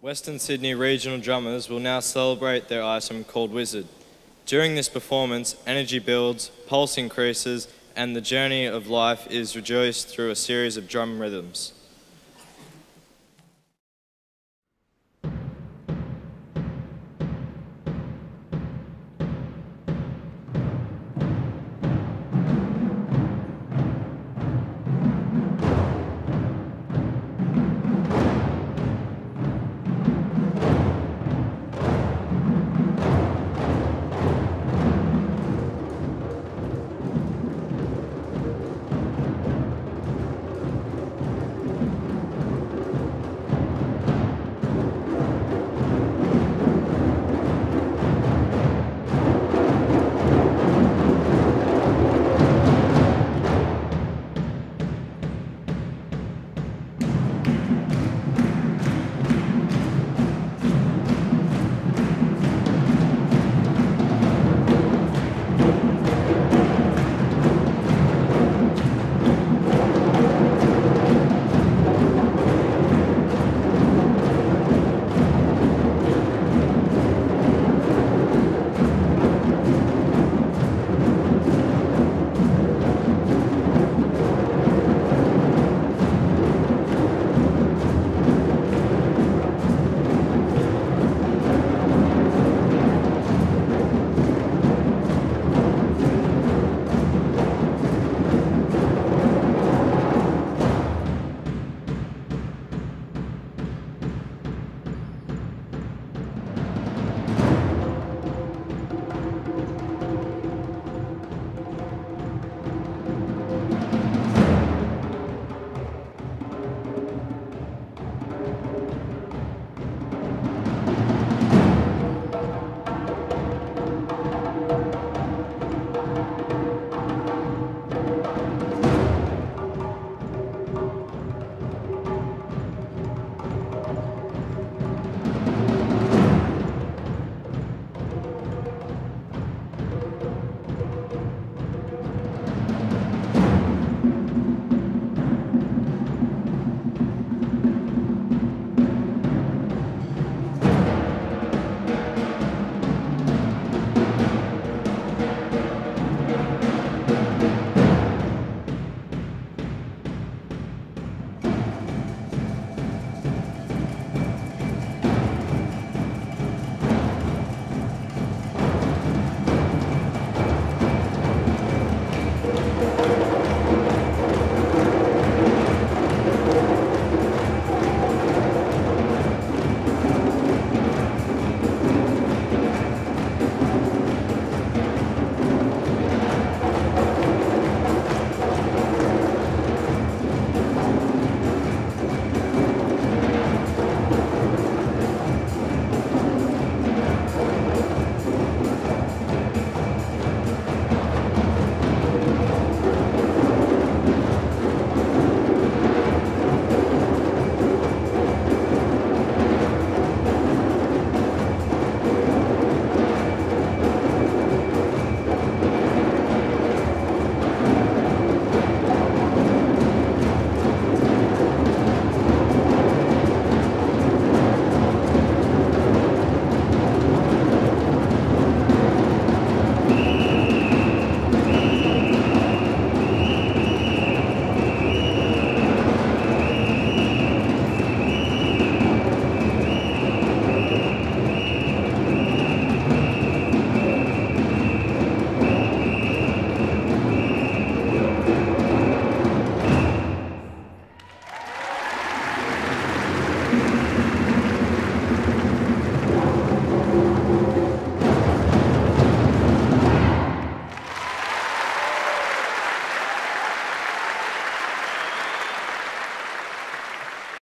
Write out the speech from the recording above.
Western Sydney regional drummers will now celebrate their item called Wizard. During this performance, energy builds, pulse increases, and the journey of life is rejoiced through a series of drum rhythms.